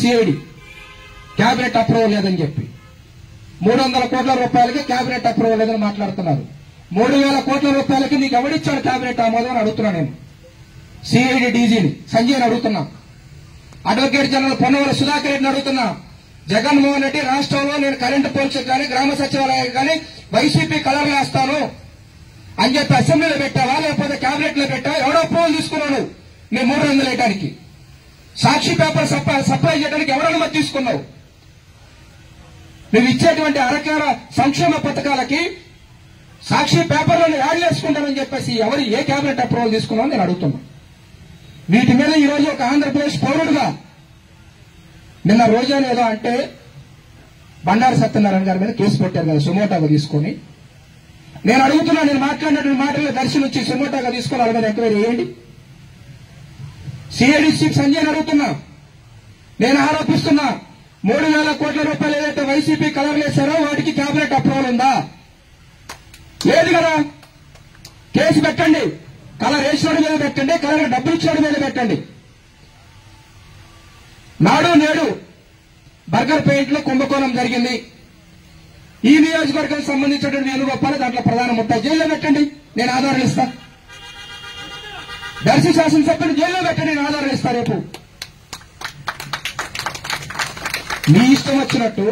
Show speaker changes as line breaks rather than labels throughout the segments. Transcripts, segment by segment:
CID cabinet approval లేదని చెప్పి మూడు వందల కోట్ల రూపాయలకి క్యాబినెట్ అప్రూవల్ లేదని మాట్లాడుతున్నారు. మూడు వేల కోట్ల రూపాయలకి నీకు ఎవడిచ్చాడు క్యాబినెట్ ఆమోదం అని అడుగుతున్నా నేను. సిఐడి డీజీని సంజయ్ని అడుగుతున్నా. అడ్వకేట్ జనరల్ పొన్నవల సుధాకర్ రెడ్డిని అడుగుతున్నా. జగన్మోహన్ రెడ్డి రాష్ట్రంలో నేను కరెంటు పోల్చే కానీ గ్రామ సచివాలయానికి కానీ వైసీపీ కలర్ వేస్తాను అని చెప్పి అసెంబ్లీలో పెట్టావా? లేకపోతే క్యాబినెట్లో పెట్టావా? ఎవడో అప్రూవల్ తీసుకున్నాడు మేము మూడు వందలు వేయడానికి సాక్షి పేపర్ సప్లై సప్లై చేయడానికి ఎవరు అనుమతి తీసుకున్నావు నువ్వు ఇచ్చేటువంటి అరకార సంక్షేమ పథకాలకి సాక్షి పేపర్లను యాడ్ చేసుకుంటానని చెప్పేసి ఎవరు ఏ కేబినెట్ అప్రూవల్ తీసుకున్నావు నేను అడుగుతున్నా. వీటి మీద ఈ రోజు ఒక ఆంధ్రప్రదేశ్ పౌరుడుగా నిన్న రోజా ఏదో అంటే బండారు సత్యనారాయణ గారి మీద కేసు పెట్టారు కదా సుమోటాగా తీసుకొని. నేను అడుగుతున్నా నేను మాట్లాడినటువంటి మాటలు దర్శనం వచ్చి సుమోటాగా తీసుకొని వాళ్ళ మీద ఎంక్వైరీ చేయండి. సిఐడి సిక్స్ సంజయ్ అడుగుతున్నా నేను ఆరోపిస్తున్నా మూడు వేల కోట్ల రూపాయలు ఏదైతే వైసీపీ కలర్ వేశారో వాటికి క్యాబినెట్ అప్రూవల్ ఉందా? లేదు కదా. కేసు పెట్టండి. కలర్ వేసినోడి మీద పెట్టండి కలర్ డబ్బులు ఇచ్చినోడి మీద పెట్టండి. నాడు నేడు బర్గర్ పెయింట్లో కుంభకోణం జరిగింది. ఈ నియోజకవర్గానికి సంబంధించినటువంటి రూపాయలు దాంట్లో ప్రధాన ముట్ట జైల్లో పెట్టండి. నేను ఆధారాలు ఇస్తాను దర్శి శాసనసభ్యులు జైల్లో పెట్టండి నేను ఆధారాలు ఇస్తా రేపు. మీ ఇష్టం వచ్చినట్టు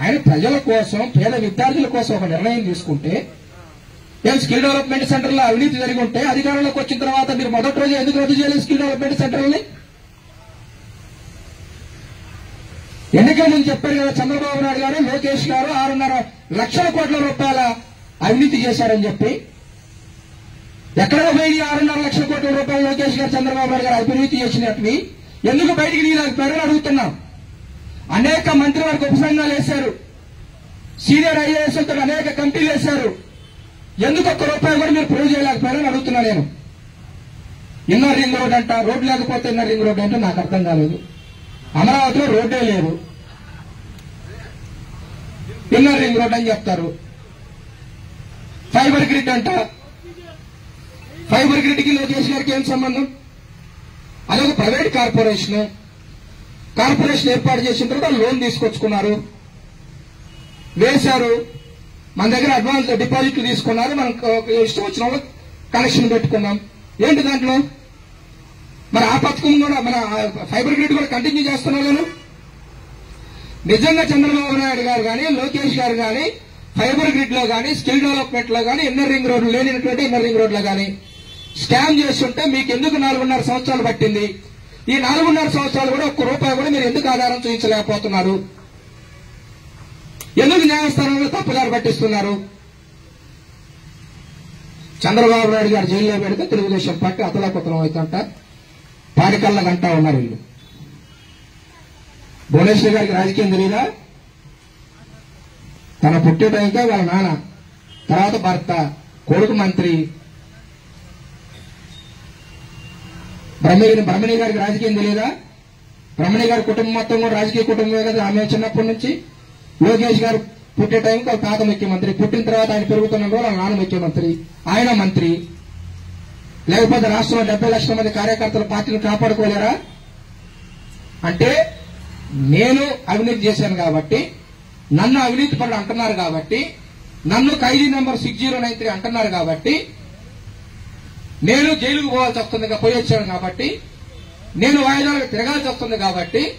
ఆయన ప్రజల కోసం పేద విద్యార్థుల కోసం ఒక నిర్ణయం తీసుకుంటే ఏం స్కిల్ డెవలప్మెంట్ సెంటర్లో అవినీతి జరిగి ఉంటే అధికారంలోకి వచ్చిన తర్వాత మీరు మొదటి రోజు ఎందుకు రద్దు చేయలేదు స్కిల్ డెవలప్మెంట్ సెంటర్ని ఎన్నికల నుంచి చెప్పారు కదా చంద్రబాబు నాయుడు గారు లోకేష్ గారు ఆరున్నర లక్షల కోట్ల రూపాయల అవినీతి చేశారని చెప్పి ఎక్కడ పోయి ఆరున్నర లక్షల కోట్ల రూపాయలు లోకేష్ గారు చంద్రబాబు నాయుడు గారు అభివృద్ధి చేసినట్టు. ఎందుకు బయటికి నీళ్ళని అడుగుతున్నాం అనేక మంత్రివర్గ ఉపసంఘాలు వేశారు. సీనియర్ ఐఏఎస్లతో అనేక కమిటీలు వేశారు. ఎందుకు ఒక్క రూపాయి కూడా మీరు ప్రూవ్ చేయలేకపోయారని అడుగుతున్నా నేను ఇన్నర్ రింగ్ రోడ్ అంట రోడ్ లేకపోతే ఇన్నర్ రింగ్ రోడ్ అంటే నాకు అర్థం కాలేదు. అమరావతిలో రోడ్డే లేదు. ఇన్నర్ రింగ్ రోడ్ అని చెప్తారు. ఫైబర్ గ్రిడ్ అంట. ఫైబర్ గ్రిడ్కి లోకేష్ గారికి ఏం సంబంధం? అదొక ప్రైవేట్ కార్పొరేషన్ కార్పొరేషన్ ఏర్పాటు చేసిన తర్వాత లోన్ తీసుకొచ్చుకున్నారు. వేశారు. మన దగ్గర అడ్వాన్స్ డిపాజిట్లు తీసుకున్నారు. మనం ఇష్టం వచ్చిన వాళ్ళు కనెక్షన్ పెట్టుకున్నాం. ఏంటి దాంట్లో? మరి ఆ పథకం కూడా మన ఫైబర్ గ్రిడ్ కూడా కంటిన్యూ చేస్తున్నాం నేను నిజంగా చంద్రబాబు నాయుడు గారు కానీ లోకేష్ గారు కానీ ఫైబర్ గ్రిడ్లో కానీ స్కిల్ డెవలప్మెంట్లో కానీ ఇన్నర్ రింగ్ రోడ్లు లేనినటువంటి ఇన్నర్ రింగ్ రోడ్లో కానీ స్కామ్ చేస్తుంటే మీకు ఎందుకు నాలుగున్నర సంవత్సరాలు పట్టింది? ఈ నాలుగున్నర సంవత్సరాలు కూడా ఒక్క రూపాయి కూడా మీరు ఎందుకు ఆధారం చూపించలేకపోతున్నారు ఎందుకు న్యాయస్థానంలో తప్పుదారు పట్టిస్తున్నారు? చంద్రబాబు నాయుడు గారు జైల్లో పెడితే తెలుగుదేశం పార్టీ అతలాకుతలం అవుతుంట. పాడికల్లా గంటా ఉన్నారు వీళ్ళు. భువనేశ్వర్ గారికి రాజకీయం తెలియదా తన పుట్టిన వాళ్ళ నాన్న తర్వాత భర్త కొడుకు మంత్రి బ్రహ్మగిరి బ్రహ్మణి గారికి రాజకీయం తెలియదా? బ్రహ్మణి గారి కుటుంబం మొత్తం కూడా రాజకీయ కుటుంబమే కదా. ఆమె చిన్నప్పటి నుంచి లోకేష్ గారు పుట్టే టైంకి వాళ్ళ తాత ముఖ్యమంత్రి. పుట్టిన తర్వాత ఆయన పెరుగుతున్న రోజు వాళ్ళ నాన్న ముఖ్యమంత్రి. ఆయన మంత్రి. లేకపోతే రాష్ట్రంలో డెబ్బై లక్షల మంది కార్యకర్తల పార్టీని కాపాడుకోలేరా? అంటే నేను అవినీతి చేశాను కాబట్టి నన్ను అవినీతి పనులు అంటున్నారు కాబట్టి నన్ను ఖైదీ number six zero nine three అంటున్నారు కాబట్టి నేను జైలుకు పోవాల్సి వస్తుంది కా- పోయి వచ్చాను కాబట్టి నేను వాయిదాలకు తిరగాల్సి వస్తుంది కాబట్టి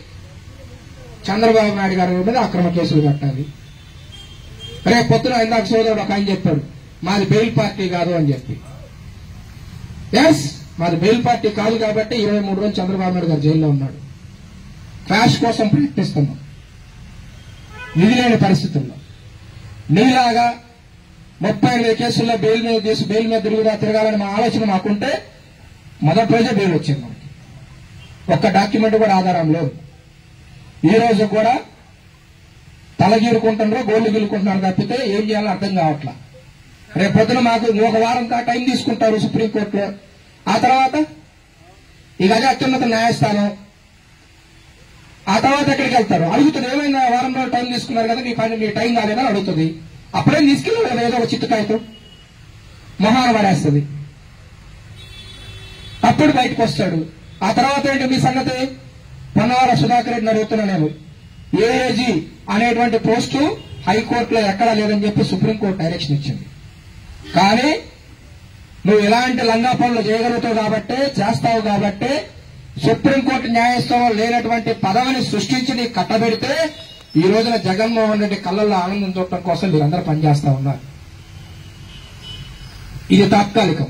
చంద్రబాబు నాయుడు గారి మీద అక్రమ కేసులు కట్టాలి. రేపు పొద్దున ఇందాక సోదరుడు ఒక ఆయన చెప్పాడు మాది బెయిల్ పార్టీ కాదు అని చెప్పి. ఎస్ మాది బెయిల్ పార్టీ కాదు కాబట్టి ఇరవై మూడు రోజులు చంద్రబాబు నాయుడు గారు జైల్లో ఉన్నాడు. క్రాష్ కోసం ప్రయత్నిస్తున్నాం. నిధి లేని పరిస్థితుల్లో. నీలాగా ముప్పై ఐదు కేసుల్లో బెయిల్ మీద తీసి బెయిల్ మీద తిరుగుదా తిరగాలని మా ఆలోచన మాకుంటే మొదటి రోజే బెయిల్ వచ్చింది మనకి ఒక్క డాక్యుమెంట్ కూడా ఆధారం లేదు. ఈ రోజు కూడా తల గీరుకుంటున్నారో గోళ్ళు గీరుకుంటున్నారు తప్పితే ఏం చేయాలో అర్థం కావట్లా. రేపు పొద్దున మాకు ఒక వారం దా టైం తీసుకుంటారు సుప్రీంకోర్టులో. ఆ తర్వాత ఇక అదే అత్యున్నత న్యాయస్థానం ఆ తర్వాత ఎక్కడికి వెళ్తారు? అడుగుతుంది ఏమైనా వారం రోజులు టైం తీసుకున్నారు కదా మీ పని మీ టైం కాలేదని అడుగుతుంది. అప్పుడే తీసుకెళ్ళి ఏదో ఒక చిట్టు మొహాన పడేస్తుంది అప్పుడు బయటకు వస్తాడు. ఆ తర్వాత ఏంటి మీ సంగతి? పొన్నవాడ సుధాకర్ రెడ్డిని అడుగుతున్నా నేను. ఏఏజీ అనేటువంటి పోస్టు హైకోర్టులో ఎక్కడా లేదని చెప్పి సుప్రీంకోర్టు డైరెక్షన్ ఇచ్చింది. కానీ నువ్వు ఇలాంటి లంగా పనులు చేయగలుగుతావు కాబట్టి చేస్తావు కాబట్టి సుప్రీంకోర్టు న్యాయస్థానం లేనటువంటి పదవిని సృష్టించి నీకు కట్టబెడితే ఈ రోజున జగన్మోహన్ రెడ్డి కళ్ళల్లో ఆనందం చూడటం కోసం మీరందరూ పనిచేస్తా ఉన్నారు. ఇది తాత్కాలికం.